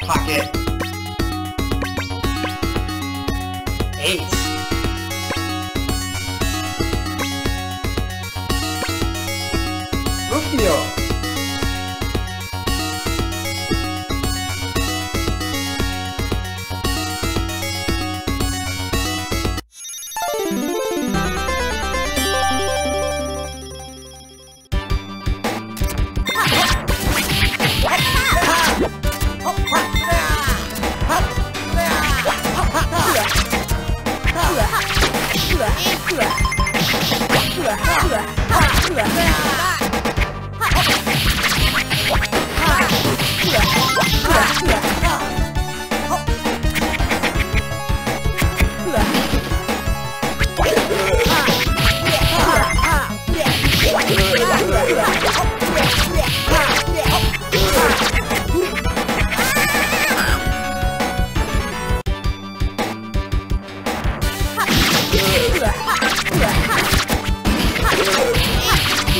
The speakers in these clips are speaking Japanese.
Pocket.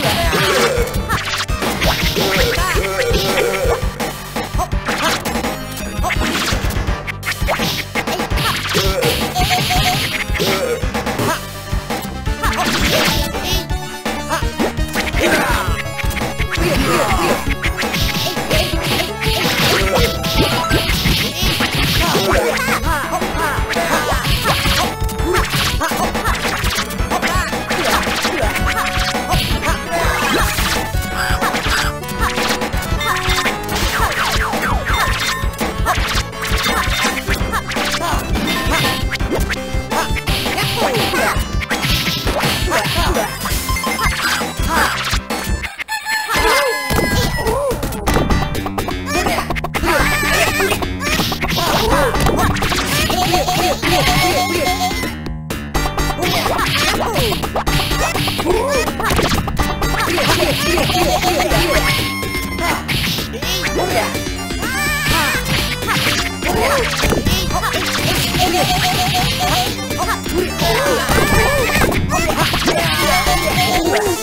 啊 Oh!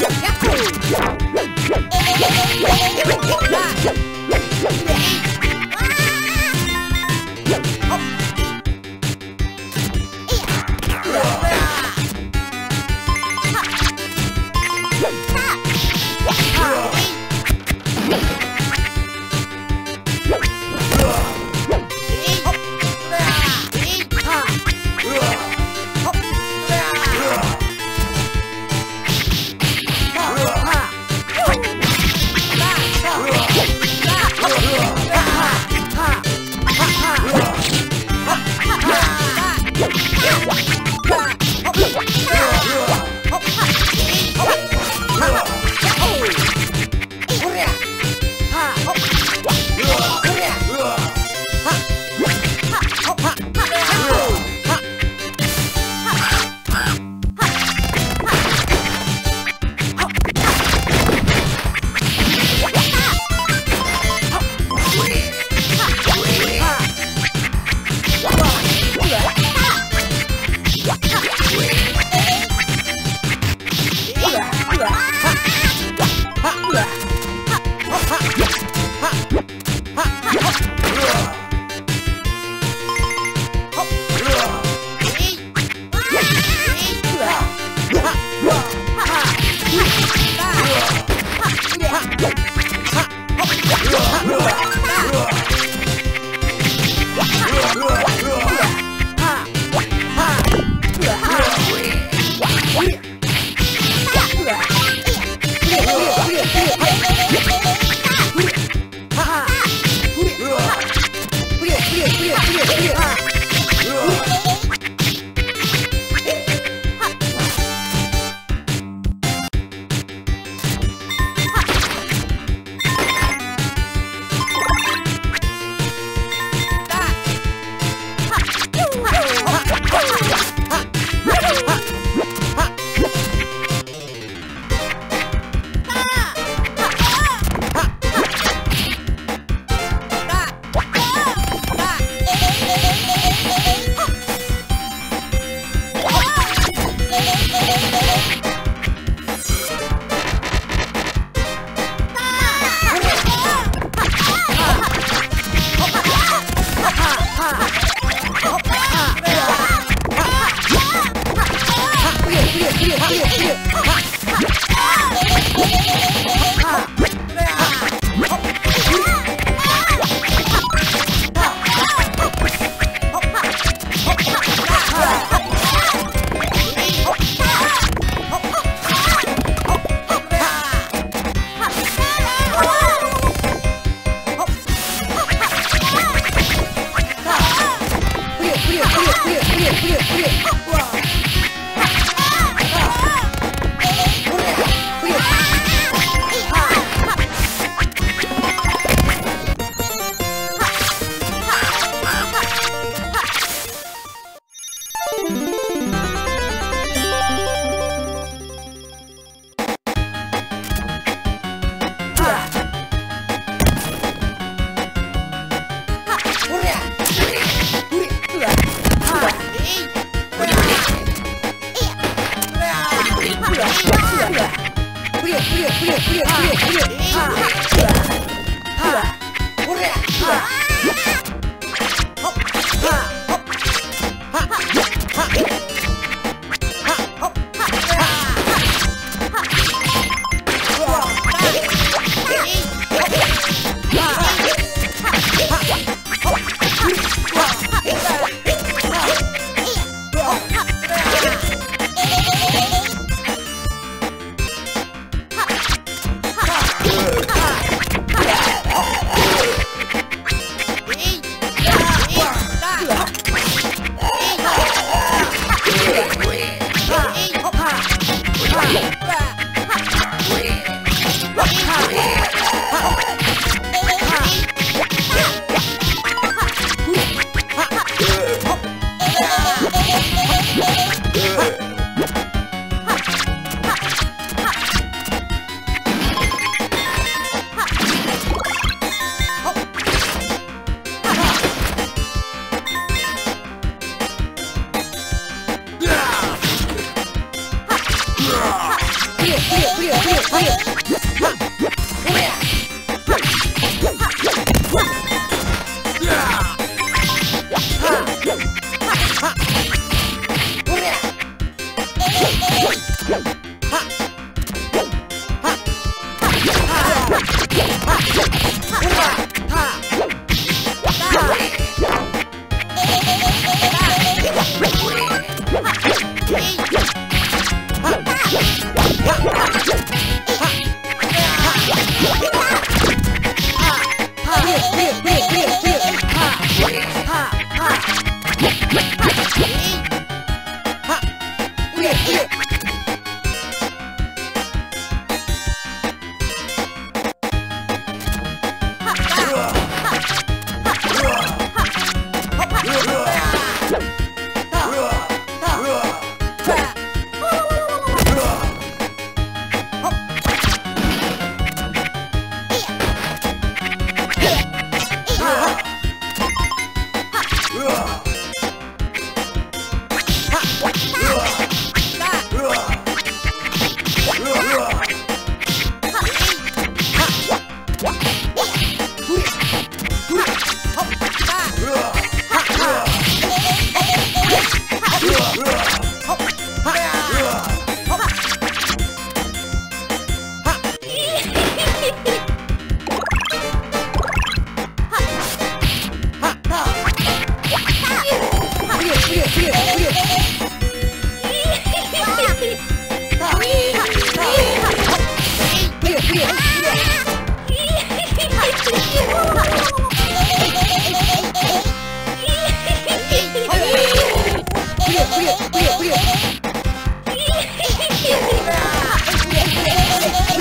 Yeah. Yeah.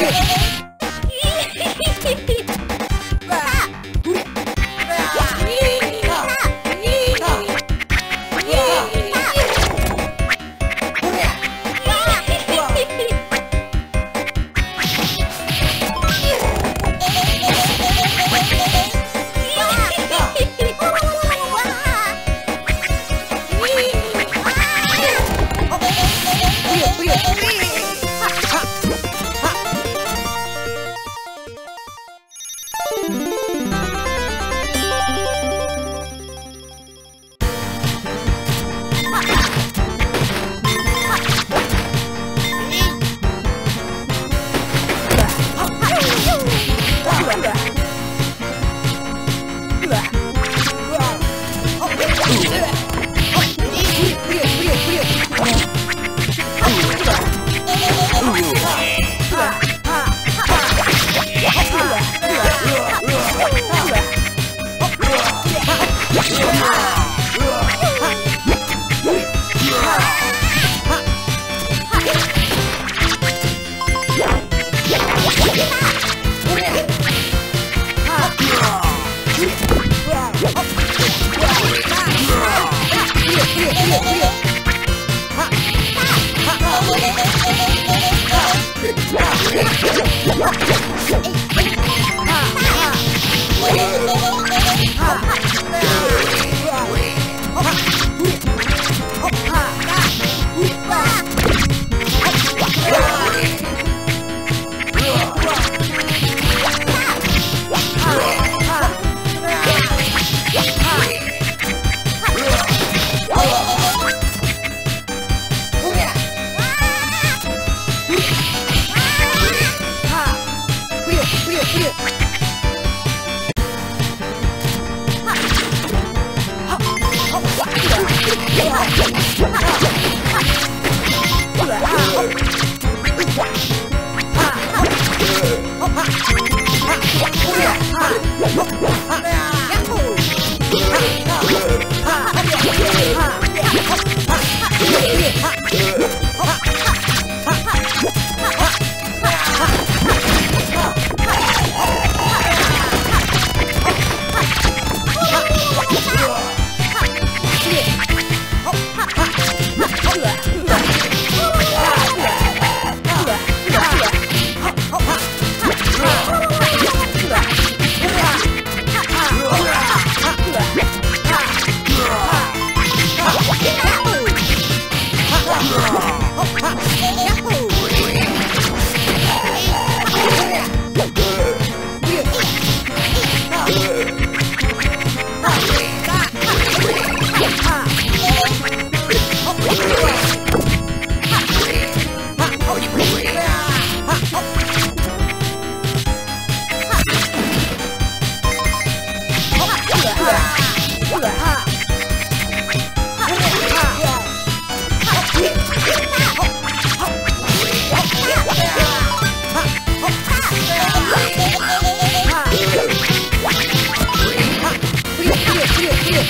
it.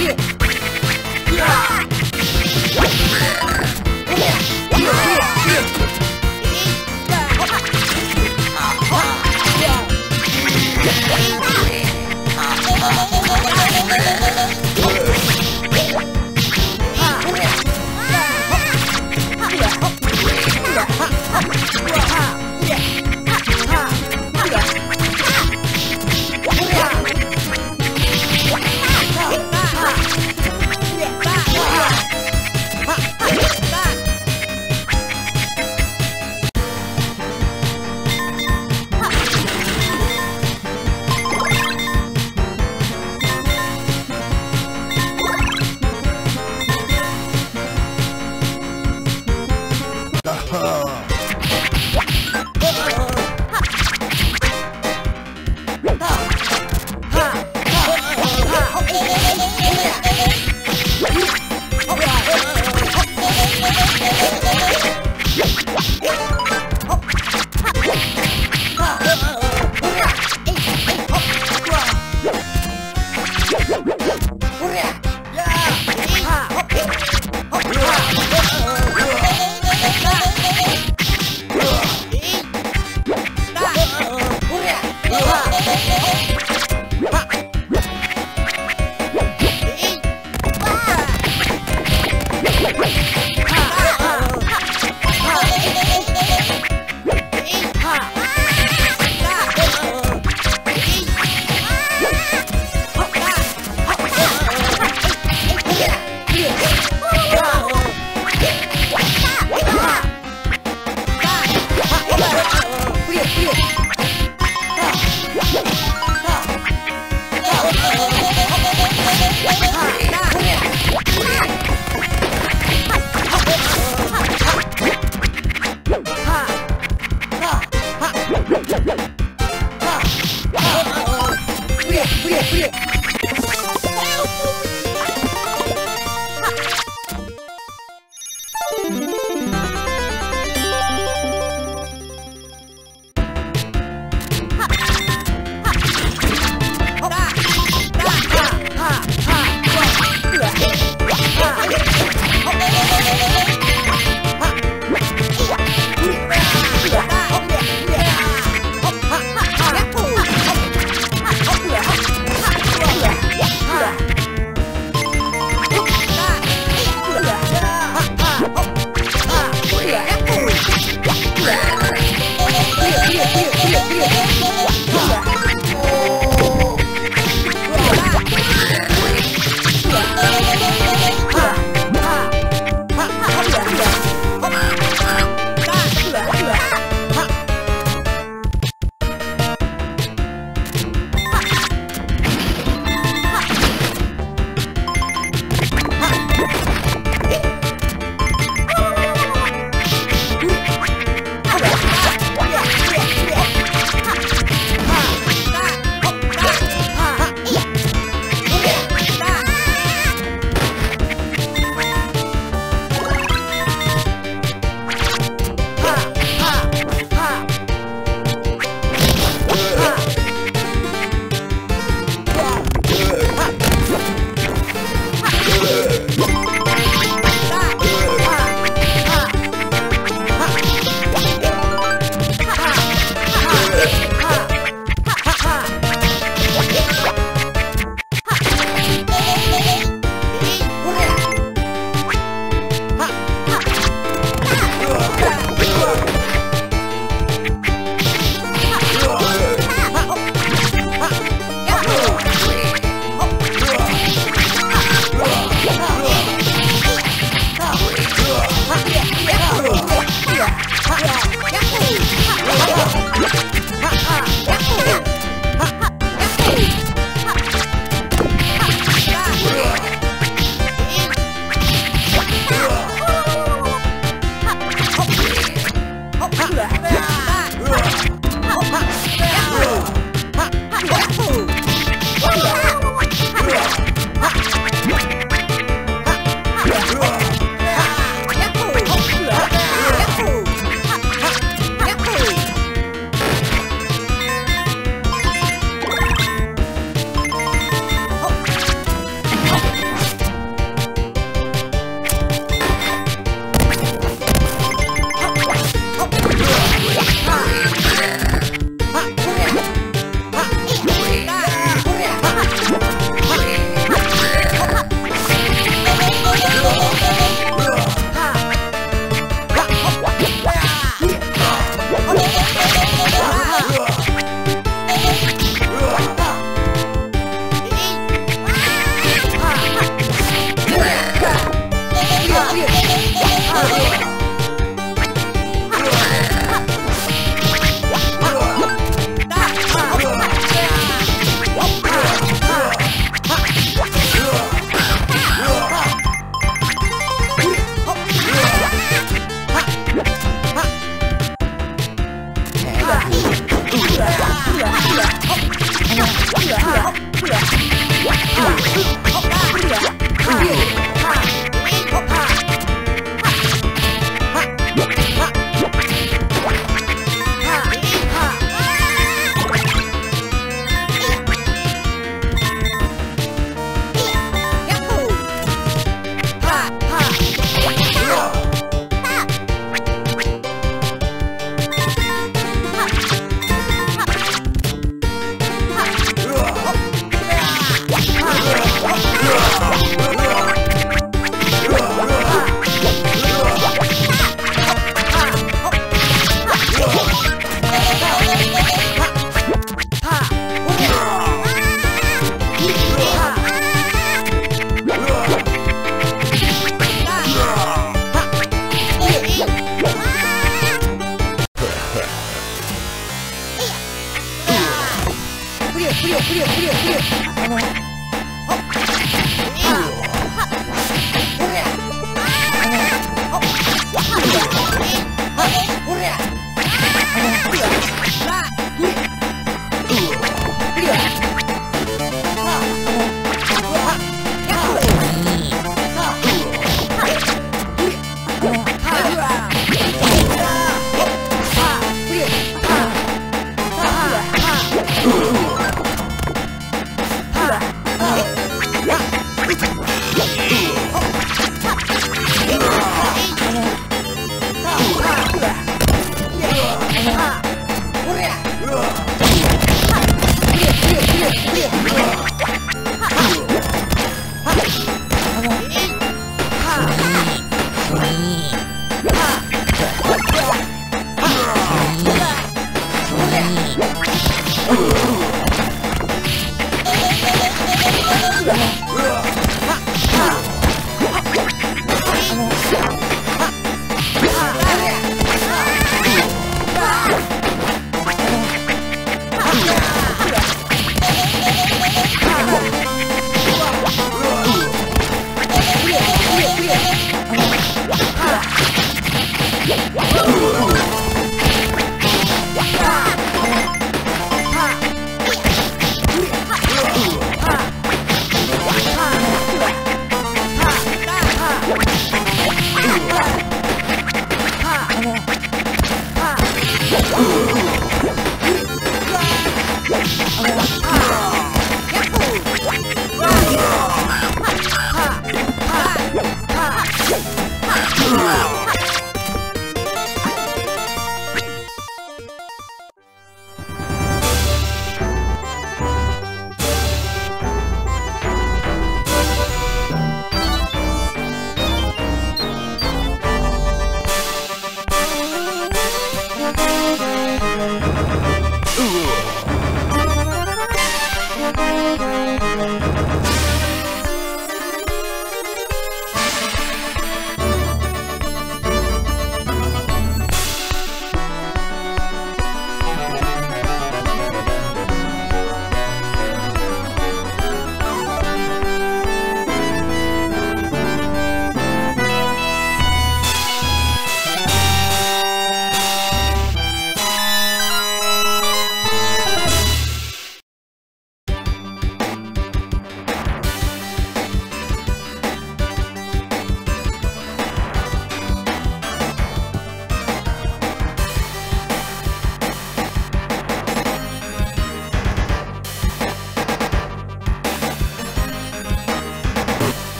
Yeah.